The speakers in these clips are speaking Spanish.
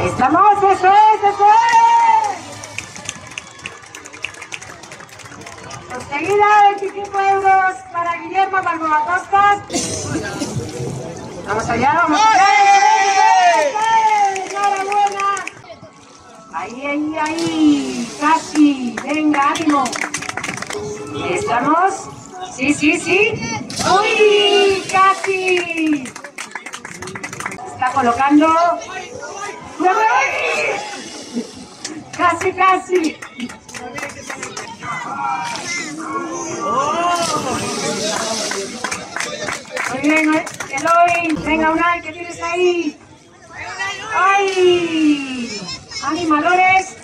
¡Vamos, eso es, eso es! Enseguida, 25 euros para Guillermo Balboa Costas. Vamos allá, vamos allá. ¡Enhorabuena! Ahí, ahí, ahí. Casi. Venga, ánimo. ¿Estamos? Sí, sí, sí. ¡Uy! ¡Casi! Está colocando. ¡Bravo! ¡Casi, casi! Muy bien, Eloy. Venga, Unai, ¿qué tienes ahí? ¡Ay! ¡Animadores!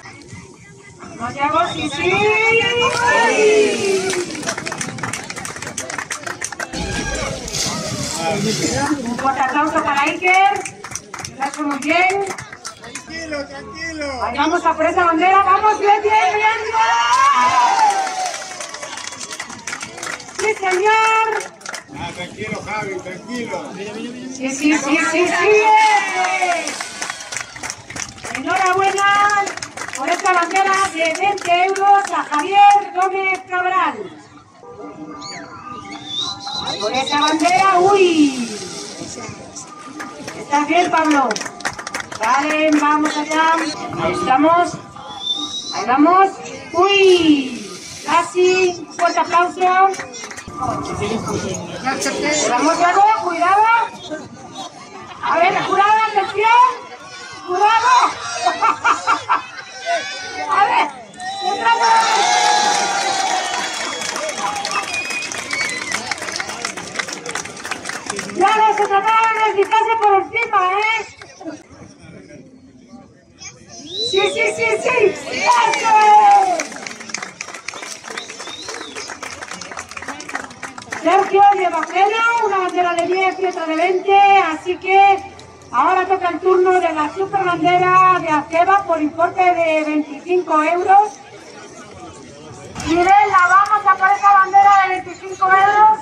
¡Nos llegamos! ¡Sí, sí! ¡Ay! Un fuerte aplauso para Iker. Hecho muy bien. Tranquilo, tranquilo. Ahí vamos a por esa bandera. ¡Vamos, bien, bien, bien! ¡Sí, señor! Ah, tranquilo, Javi, tranquilo. Sí, sí, sí, sí, sí. Enhorabuena por esta bandera de 20 euros a Javier Gómez Cabral. Por esa bandera, uy. ¿Estás bien, Pablo? Vale, vamos allá. Ahí estamos. Ahí vamos. Uy. Casi. Fuerte aplauso. Vamos, Diego, cuidado. A ver, jurado, atención. Jurado. A ver, entramos. Se trataba de deslizarse por encima, ¿eh? ¡Sí, sí, sí, sí! sí Sergio lleva cena, una bandera de 10 y otra de 20, así que ahora toca el turno de la super bandera de Aceba por importe de 25 euros. Miguel, la vamos a por esa bandera de 25 euros.